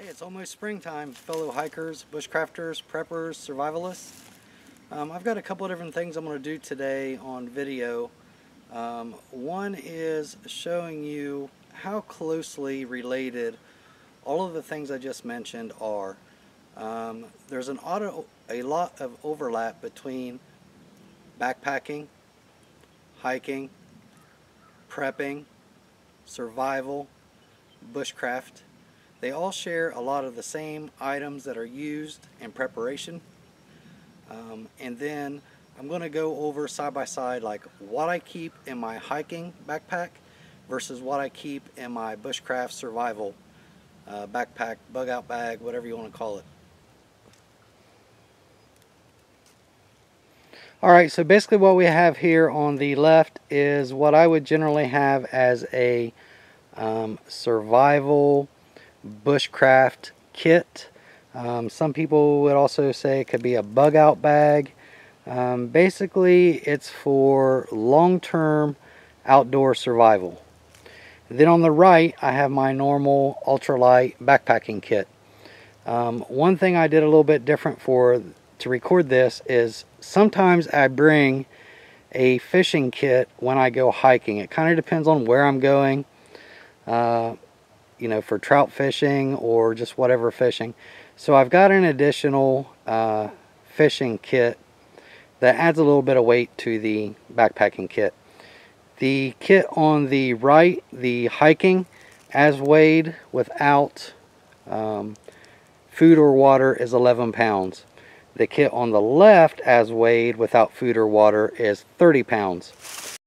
it's almost springtime, fellow hikers, bushcrafters, preppers, survivalists. Um, I've got a couple of different things I'm going to do today on video. Um, one is showing you how closely related all of the things I just mentioned are. Um, there's an auto, a lot of overlap between backpacking, hiking, prepping, survival, bushcraft. They all share a lot of the same items that are used in preparation. Um, and then I'm going to go over side by side like what I keep in my hiking backpack versus what I keep in my bushcraft survival uh, backpack, bug out bag, whatever you want to call it. Alright, so basically what we have here on the left is what I would generally have as a um, survival bushcraft kit. Um, some people would also say it could be a bug out bag. Um, basically, it's for long-term outdoor survival. Then on the right, I have my normal ultralight backpacking kit. Um, one thing I did a little bit different for to record this is sometimes I bring a fishing kit when I go hiking. It kind of depends on where I'm going uh, you know, for trout fishing or just whatever fishing. So I've got an additional uh, fishing kit that adds a little bit of weight to the backpacking kit. The kit on the right, the hiking, as weighed without um, food or water is 11 pounds. The kit on the left, as weighed without food or water, is 30 pounds.